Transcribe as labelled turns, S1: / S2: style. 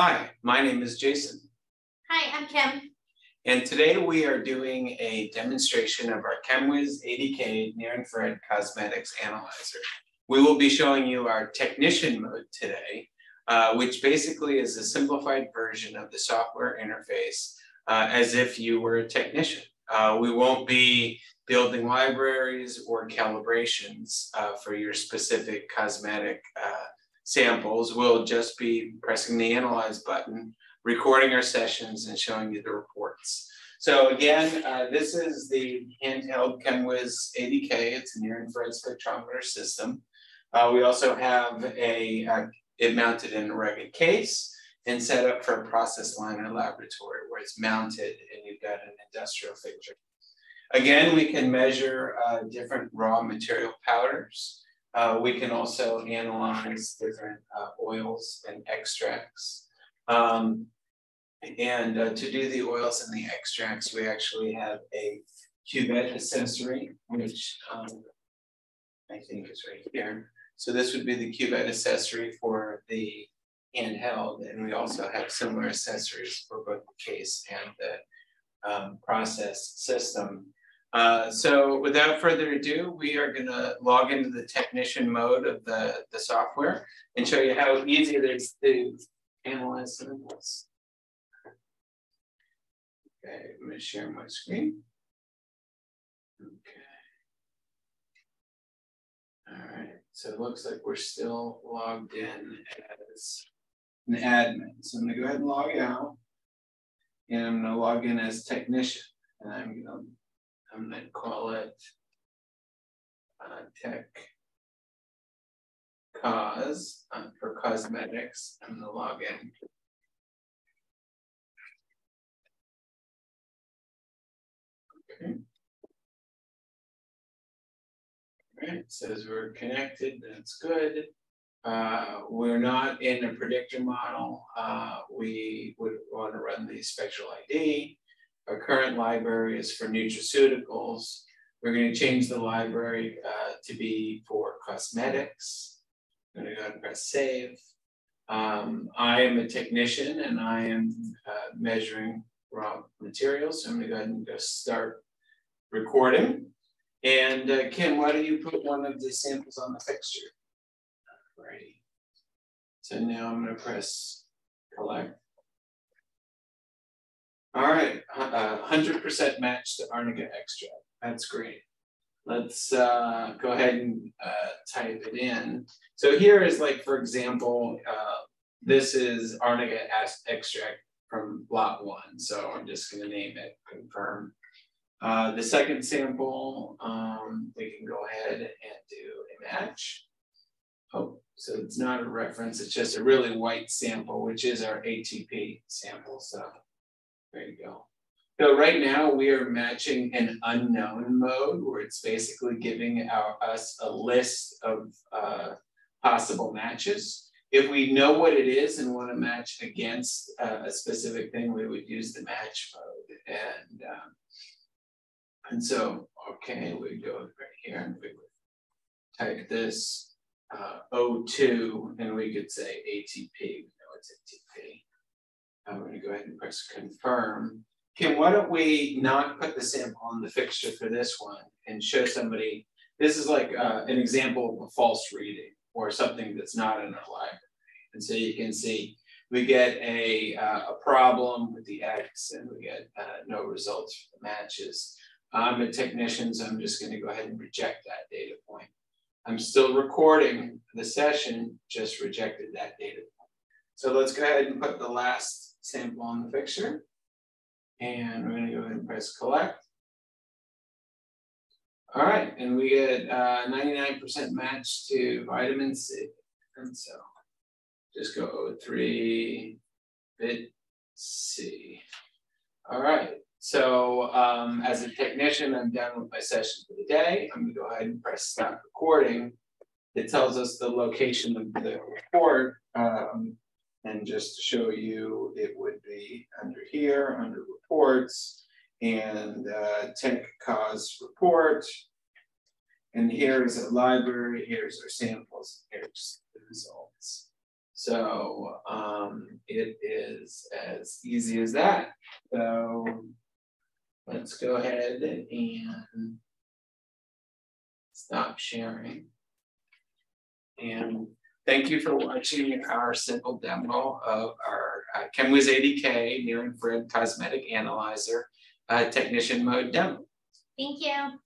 S1: Hi, my name is Jason.
S2: Hi, I'm Kim.
S1: And today we are doing a demonstration of our ChemWiz ADK near-infrared cosmetics analyzer. We will be showing you our technician mode today, uh, which basically is a simplified version of the software interface uh, as if you were a technician. Uh, we won't be building libraries or calibrations uh, for your specific cosmetic uh, samples. We'll just be pressing the analyze button, recording our sessions and showing you the reports. So again, uh, this is the handheld ChemWiz ADK. It's a near-infrared spectrometer system. Uh, we also have a, uh, it mounted in a rugged case and set up for a process line or laboratory where it's mounted and you've got an industrial fixture. Again, we can measure uh, different raw material powders. Uh, we can also analyze different uh, oils and extracts. Um, and uh, to do the oils and the extracts, we actually have a cuvette accessory, which um, I think is right here. So this would be the cuvette accessory for the handheld, and we also have similar accessories for both the case and the um, process system. Uh, so without further ado, we are gonna log into the technician mode of the, the software and show you how easy it is to analyze samples. Okay, I'm gonna share my screen. Okay. All right, so it looks like we're still logged in as an admin. So I'm gonna go ahead and log out. And I'm gonna log in as technician. And I'm gonna I'm gonna call it uh, tech cause uh, for cosmetics. I'm gonna. Okay. All right, says we're connected, that's good. Uh, we're not in a predictor model. Uh, we would want to run the spectral ID. Our current library is for nutraceuticals. We're going to change the library uh, to be for cosmetics. I'm going to go ahead and press save. Um, I am a technician and I am uh, measuring raw materials. So I'm going to go ahead and go start recording. And uh, Kim, why don't you put one of the samples on the fixture? Alrighty. So now I'm going to press collect. All right, uh, 100% match to arnica extract. That's great. Let's uh, go ahead and uh, type it in. So here is like, for example, uh, this is arnica extract from lot one. So I'm just gonna name it confirm. Uh, the second sample, um, we can go ahead and do a match. Oh, so it's not a reference, it's just a really white sample, which is our ATP sample. So there you go. So right now we are matching an unknown mode where it's basically giving our, us a list of uh, possible matches. If we know what it is and want to match against uh, a specific thing, we would use the match mode. And um, and so, okay, we go right here and we would type this uh, O2 and we could say ATP, we know it's ATP. I'm going to go ahead and press confirm. Kim, why don't we not put the sample on the fixture for this one and show somebody, this is like uh, an example of a false reading or something that's not in our library. And so you can see we get a, uh, a problem with the X and we get uh, no results for the matches. I'm a technician, so I'm just gonna go ahead and reject that data point. I'm still recording the session, just rejected that data point. So let's go ahead and put the last sample on the fixture. And we're gonna go ahead and press collect. All right, and we get 99% uh, match to vitamin C. And so just go 3 bit C. All right, so um, as a technician, I'm done with my session for the day. I'm gonna go ahead and press stop recording. It tells us the location of the report. Um, and just to show you, it would be under here, under reports, and uh, tech cause report. And here's a library, here's our samples, here's the results. So um, it is as easy as that. So let's go ahead and stop sharing. And thank you for watching our simple demo of our uh, ChemWiz ADK near infrared cosmetic analyzer uh, technician mode demo.
S2: Thank you.